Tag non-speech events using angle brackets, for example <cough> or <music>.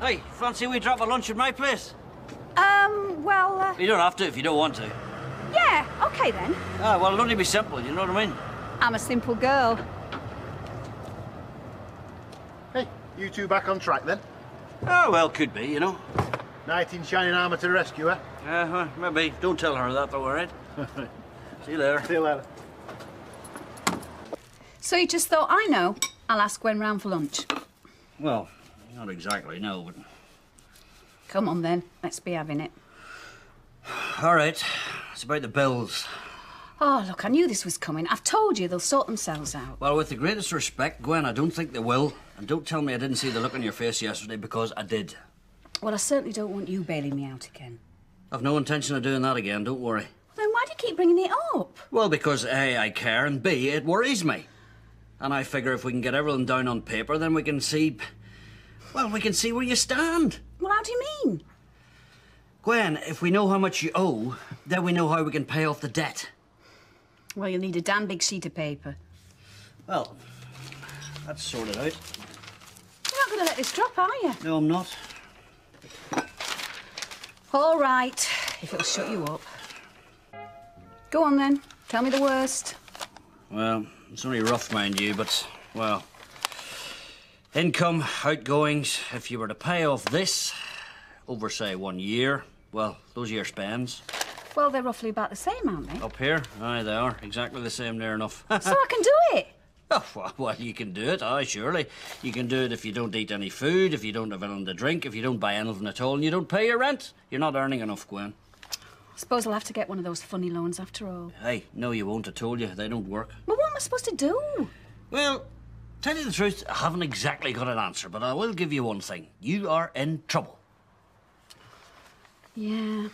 Hey, fancy we drop a lunch at my place? Um, well, uh, You don't have to if you don't want to. yeah, okay then. Ah, well, it'll only be simple, you know what I mean? I'm a simple girl. Hey, you two back on track then? Oh, well, could be, you know. Knight in shining armour to the rescue, eh? Uh, well, maybe. Don't tell her that, though, all right? <laughs> See you later. See you later. So you just thought, I know, I'll ask Gwen round for lunch. Well, not exactly, no, but... Come on then, let's be having it. All right. It's about the bills. Oh, look, I knew this was coming. I've told you they'll sort themselves out. Well, with the greatest respect, Gwen, I don't think they will. And don't tell me I didn't see the look on your face yesterday, because I did. Well, I certainly don't want you bailing me out again. I've no intention of doing that again, don't worry. Then why do you keep bringing it up? Well, because A, I care, and B, it worries me. And I figure if we can get everything down on paper, then we can see. Well, we can see where you stand. Well, how do you mean? Gwen, if we know how much you owe, then we know how we can pay off the debt. Well, you'll need a damn big sheet of paper. Well, that's sorted out. You're not going to let this drop, are you? No, I'm not. All right, if it'll shut you up. Go on then, tell me the worst. Well, it's only rough, mind you, but, well. Income, outgoings, if you were to pay off this over, say, one year, well, those your spends. Well, they're roughly about the same, aren't they? Up here, aye, they are. Exactly the same, near enough. <laughs> So I can do it. Oh, <laughs> well, well, you can do it, aye, surely. You can do it if you don't eat any food, if you don't have anything to drink, if you don't buy anything at all, and you don't pay your rent. You're not earning enough, Gwen. I suppose I'll have to get one of those funny loans after all. Hey, no, you won't, I told you. They don't work. Well, what am I supposed to do? Well, tell you the truth, I haven't exactly got an answer, but I will give you one thing. You are in trouble. Yeah,